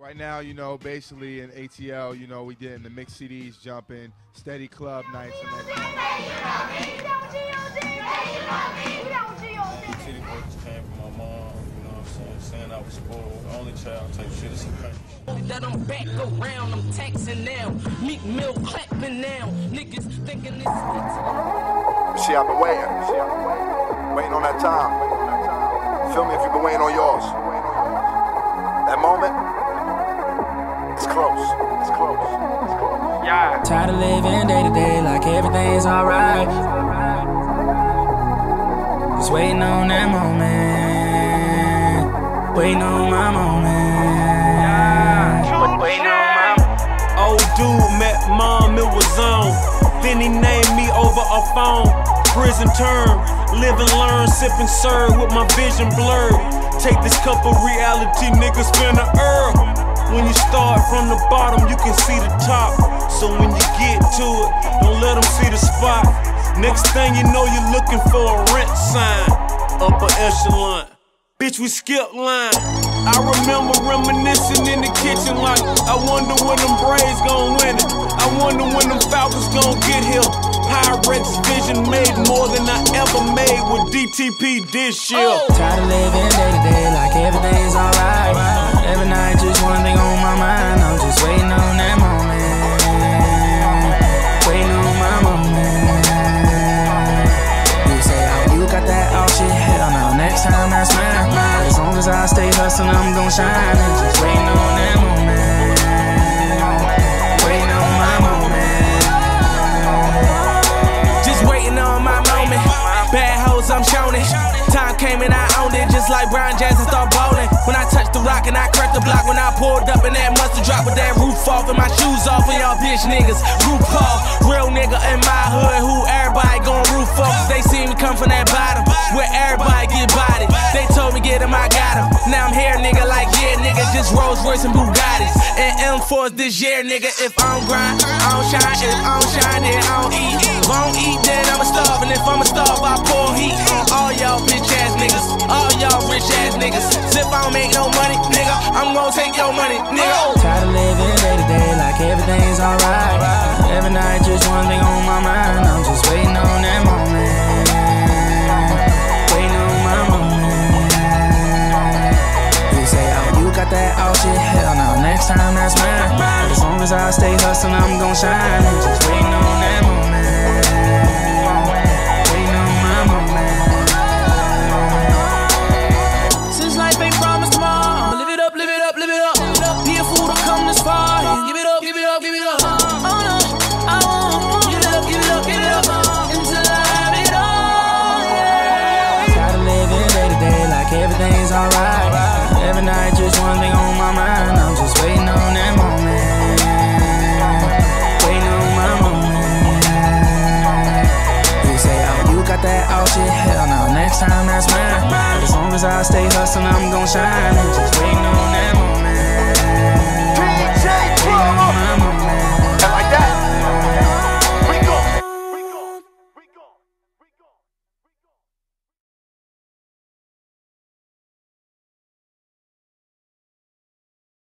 Right now, you know, basically in ATL, you know, we did in the mixed CDs jumping, steady club nights, and City works came from my mom, you know what I'm saying? Saying I was spoiled, only child type shit is some. That I'm back around, I'm taxing now. Meek Mill clapping now. Niggas thinking this. See, I've been waiting. See, I've been waiting. Waiting on that time. Waiting on that time. Feel me if you've been waiting on yours. Close. Yeah. Tired of living day to day like everything's alright. Just waiting on that moment. Waiting on my moment. Waiting on my Old dude met mom, it was on. Then he named me over a phone. Prison term, live and learn, sip and serve with my vision blurred. Take this cup of reality, niggas finna earn. When you start from the bottom, you can see the top. So when you get to it, don't let them see the spot. Next thing you know, you're looking for a rent sign. Upper echelon. Bitch, we skip line. I remember reminiscing in the kitchen like, I wonder when them Braves gon' win it. I wonder when them Falcons gon' get here. Pyrex vision made more than I ever made with DTP this year. Oh. Tired of living day to day like everything's alright. Every night, just one thing on my mind. I stay hustling, I'm gon' shine. And just waiting on that moment. Waiting on my moment. Just waiting on my moment. Bad hoes, I'm showing it. Time came and I owned it, just like Brian Jackson start bowling. When I touched the rock and I cracked the block, when I pulled up in that mustard drop with that roof off and my shoes off, and y'all bitch niggas. Off, real nigga in my hood, who like yeah, nigga, just Rolls Royce and Bugattis. And M4s this year, nigga. If I don't grind, I don't shine. If I don't shine, then I don't eat. If I don't eat, then I'ma starve. And if I'ma starve, I pour heat on all y'all bitch ass niggas. All y'all rich ass niggas. If I don't make no money, nigga, I'm gonna take your money, nigga. Tired of living day to day like everything's alright. Every night, just one thing on that all shit. Hell no, next time that's mine. As long as I stay hustling, I'm gon' shine. Just waiting on that moment. Waiting on my moment. Since life ain't promised tomorrow, live it up, live it up, live it up. Be a fool to come this far. Give it up, give it up, give it up. Everything's alright. Every night, just one thing on my mind. I'm just waiting on that moment. Waiting on my moment. You say, oh, you got that all shit. Hell no, next time that's mine. As long as I stay hustling, I'm gon' shine. I'm just waiting on that moment.